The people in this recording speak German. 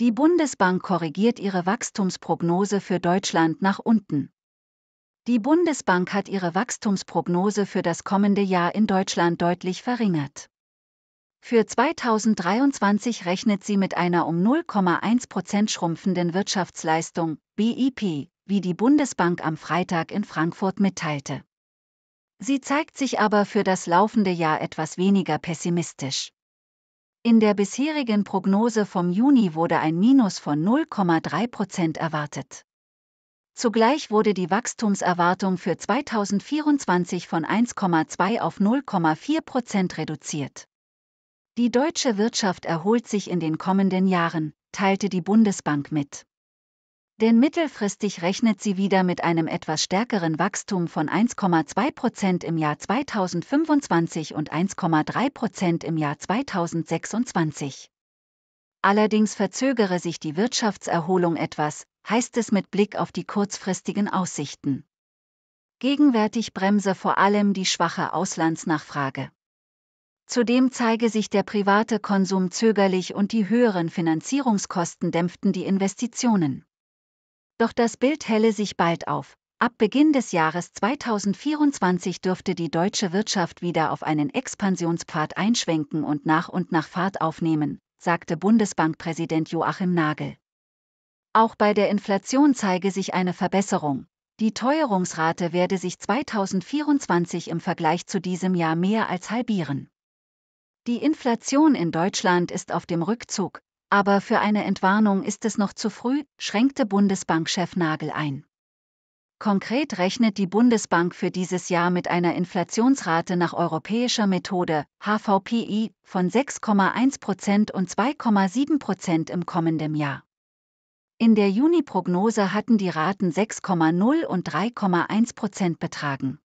Die Bundesbank korrigiert ihre Wachstumsprognose für Deutschland nach unten. Die Bundesbank hat ihre Wachstumsprognose für das kommende Jahr in Deutschland deutlich verringert. Für 2023 rechnet sie mit einer um 0,1 Prozent schrumpfenden Wirtschaftsleistung, BIP, wie die Bundesbank am Freitag in Frankfurt mitteilte. Sie zeigt sich aber für das laufende Jahr etwas weniger pessimistisch. In der bisherigen Prognose vom Juni wurde ein Minus von 0,3 Prozent erwartet. Zugleich wurde die Wachstumserwartung für 2024 von 1,2 auf 0,4 Prozent reduziert. Die deutsche Wirtschaft erholt sich in den kommenden Jahren, teilte die Bundesbank mit. Denn mittelfristig rechnet sie wieder mit einem etwas stärkeren Wachstum von 1,2 Prozent im Jahr 2025 und 1,3 Prozent im Jahr 2026. Allerdings verzögere sich die Wirtschaftserholung etwas, heißt es mit Blick auf die kurzfristigen Aussichten. Gegenwärtig bremse vor allem die schwache Auslandsnachfrage. Zudem zeige sich der private Konsum zögerlich und die höheren Finanzierungskosten dämpften die Investitionen. Doch das Bild helle sich bald auf. Ab Beginn des Jahres 2024 dürfte die deutsche Wirtschaft wieder auf einen Expansionspfad einschwenken und nach und nach Fahrt aufnehmen, sagte Bundesbankpräsident Joachim Nagel. Auch bei der Inflation zeige sich eine Verbesserung. Die Teuerungsrate werde sich 2024 im Vergleich zu diesem Jahr mehr als halbieren. Die Inflation in Deutschland ist auf dem Rückzug, aber für eine Entwarnung ist es noch zu früh, schränkte Bundesbankchef Nagel ein. Konkret rechnet die Bundesbank für dieses Jahr mit einer Inflationsrate nach europäischer Methode HVPI von 6,1 Prozent und 2,7 Prozent im kommenden Jahr. In der Juni-Prognose hatten die Raten 6,0 und 3,1 Prozent betragen.